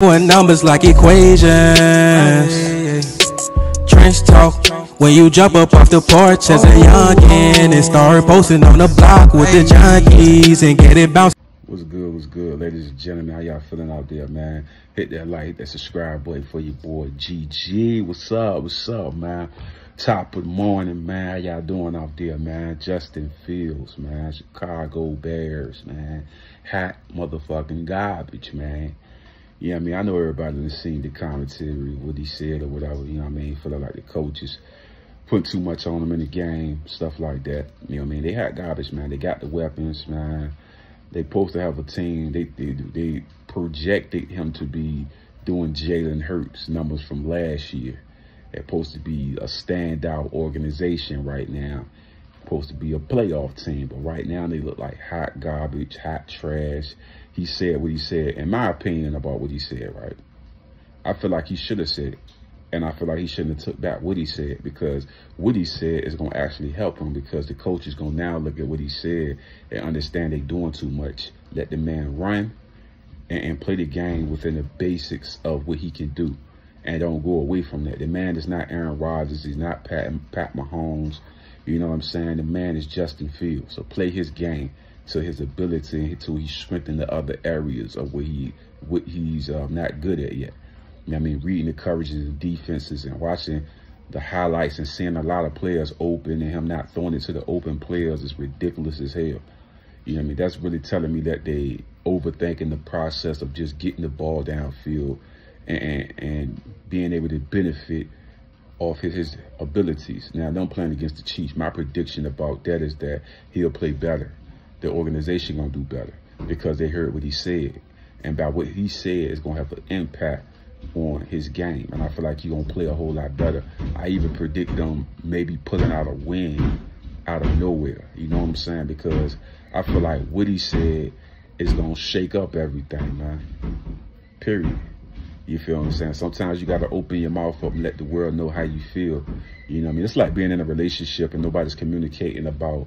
Doing numbers like equations. Trench talk. When you jump up off the porch as a youngin' and start posting on the block with the junkies and get it bouncing. What's good, what's good, ladies and gentlemen? How y'all feeling out there, man? Hit that like, that subscribe button for your boy GG. What's up, what's up, man? Top of the morning, man. How y'all doing out there, man? Justin Fields, man. Chicago Bears, man. Hot motherfucking garbage, man. Yeah, I mean, I know everybody has seen the commentary, what he said or whatever, you know what I mean? Feeling like the coaches putting too much on them in the game, stuff like that. You know what I mean? They had garbage, man. They got the weapons, man. They supposed to have a team. They they, they projected him to be doing Jalen Hurts numbers from last year. They're supposed to be a standout organization right now. Supposed to be a playoff team, but right now they look like hot garbage, hot trash. He said what he said, in my opinion, about what he said, right? I feel like he should have said. And I feel like he shouldn't have took back what he said because what he said is going to actually help him because the coach is going to now look at what he said and understand they're doing too much. Let the man run and, and play the game within the basics of what he can do and don't go away from that. The man is not Aaron Rodgers. He's not Pat, Pat Mahomes. You know what I'm saying? The man is Justin Fields. So play his game to his ability until he strengthen the other areas of what he what he's uh, not good at yet. You know I mean, reading the coverages and defenses and watching the highlights and seeing a lot of players open and him not throwing it to the open players is ridiculous as hell. You know what I mean? That's really telling me that they overthinking the process of just getting the ball downfield and, and being able to benefit off his, his abilities. Now, I'm playing against the Chiefs. My prediction about that is that he'll play better. The organization gonna do better because they heard what he said, and by what he said is gonna have an impact on his game. And I feel like he's gonna play a whole lot better. I even predict them maybe pulling out a win out of nowhere. You know what I'm saying? Because I feel like what he said is gonna shake up everything, man. Period. You feel what I'm saying? Sometimes you got to open your mouth up and let the world know how you feel. You know what I mean? It's like being in a relationship and nobody's communicating about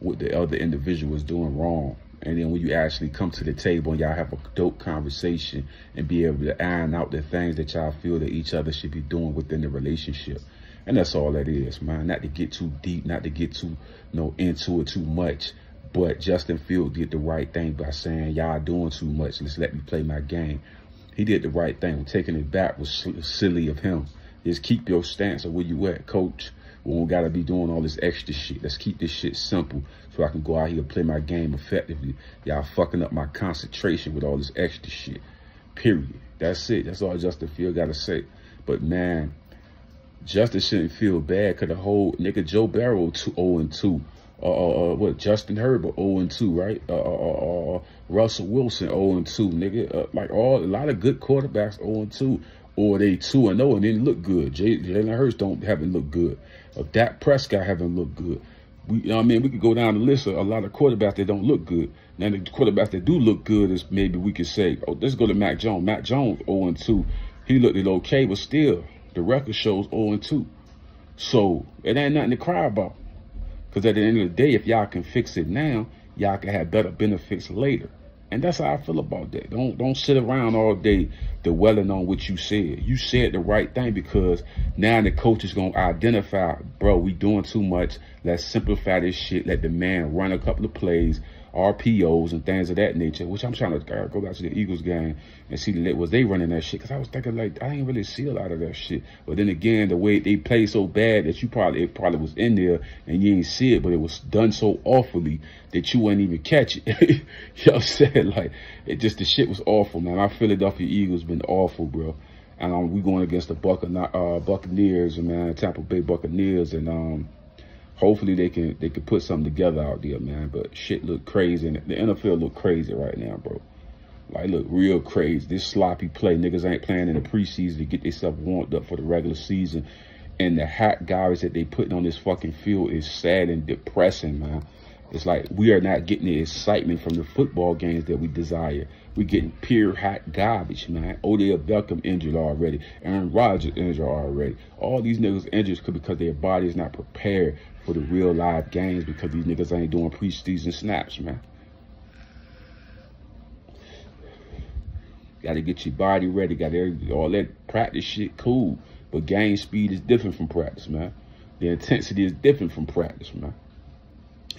what the other individual is doing wrong. And then when you actually come to the table and y'all have a dope conversation and be able to iron out the things that y'all feel that each other should be doing within the relationship. And that's all that is, man. Not to get too deep, not to get too, you know, into it too much. But Justin Field did the right thing by saying, y'all doing too much. Let's let me play my game he did the right thing. Taking it back was silly of him. Just keep your stance of where you at, coach. We don't got to be doing all this extra shit. Let's keep this shit simple so I can go out here and play my game effectively. Y'all fucking up my concentration with all this extra shit. Period. That's it. That's all Justin Field got to say. But, man, Justin shouldn't feel bad because the whole nigga Joe Burrow 2 0 and 2 uh, uh, uh, what Justin Herbert 0 and 2, right? Uh, uh, uh, Russell Wilson 0 and 2, nigga. Uh, like all a lot of good quarterbacks 0 and 2, or they 2 and 0 and didn't look good. Jalen Hurts don't haven't looked good. Or Dak Prescott haven't looked good. We, you know I mean, we could go down the list of a lot of quarterbacks that don't look good. Now the quarterbacks that do look good is maybe we could say, oh, let's go to Mac Jones. Mac Jones 0 and 2. He looked it okay, but still the record shows 0 and 2. So it ain't nothing to cry about. Because at the end of the day, if y'all can fix it now, y'all can have better benefits later. And that's how I feel about that. Don't don't sit around all day dwelling on what you said. You said the right thing because now the coach is gonna identify, bro, we doing too much. Let's simplify this shit. Let the man run a couple of plays. RPOs and things of that nature, which I'm trying to uh, go back to the Eagles game and see was they running that shit. Because I was thinking like I didn't really see a lot of that shit. But then again, the way they play so bad that you probably it probably was in there and you didn't see it, but it was done so awfully that you wouldn't even catch it. you know what I'm saying? Like it just the shit was awful, man. Our Philadelphia Eagles been awful, bro. And um, we going against the Buccaneers, uh, Buccaneers, and man, Tampa Bay Buccaneers, and um hopefully they can they can put something together out there, man. But shit look crazy, the NFL look crazy right now, bro. Like, look real crazy. This sloppy play. Niggas ain't playing in the preseason to get themselves warmed up for the regular season. And the hot guys that they putting on this fucking field is sad and depressing, man. It's like we are not getting the excitement from the football games that we desire. We're getting pure hot garbage, man. Odell Beckham injured already. Aaron Rodgers injured already. All these niggas injured because their body is not prepared for the real live games because these niggas ain't doing preseason snaps, man. Got to get your body ready. Got all that practice shit, cool. But game speed is different from practice, man. The intensity is different from practice, man.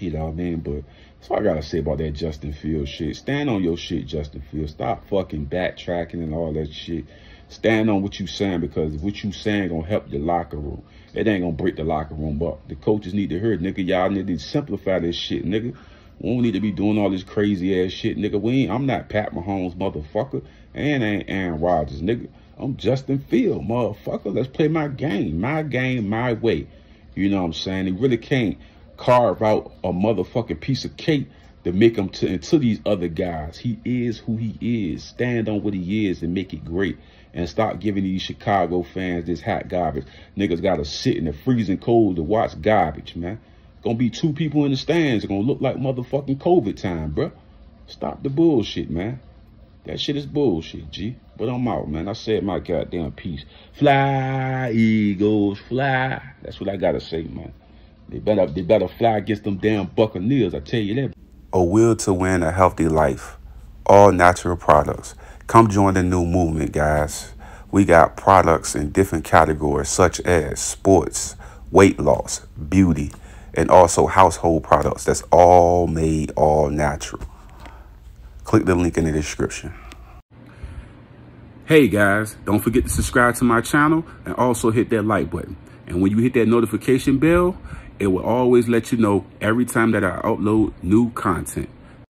You know what I mean? But that's all I gotta say about that Justin Fields shit. Stand on your shit, Justin Fields. Stop fucking backtracking and all that shit. Stand on what you saying because what you saying gonna help your locker room. It ain't gonna break the locker room up. The coaches need to hear it, nigga. Y'all need to simplify this shit, nigga. We don't need to be doing all this crazy ass shit, nigga. We ain't, I'm not Pat Mahomes, motherfucker. And I ain't Aaron Rodgers, nigga. I'm Justin Field, motherfucker. Let's play my game. My game, my way. You know what I'm saying? He really can't carve out a motherfucking piece of cake to make him to these other guys. He is who he is. Stand on what he is and make it great. And stop giving these Chicago fans this hot garbage. Niggas gotta sit in the freezing cold to watch garbage, man. Gonna be two people in the stands. It's gonna look like motherfucking COVID time, bruh. Stop the bullshit, man. That shit is bullshit, G. But I'm out, man. I said my goddamn piece. Fly, Eagles, fly. That's what I gotta say, man. They better, they better fly against them damn Buccaneers. I tell you that. A will to win a healthy life. All natural products. Come join the new movement, guys. We got products in different categories such as sports, weight loss, beauty, and also household products that's all made all natural. Click the link in the description. Hey guys, don't forget to subscribe to my channel and also hit that like button. And when you hit that notification bell, it will always let you know every time that I upload new content.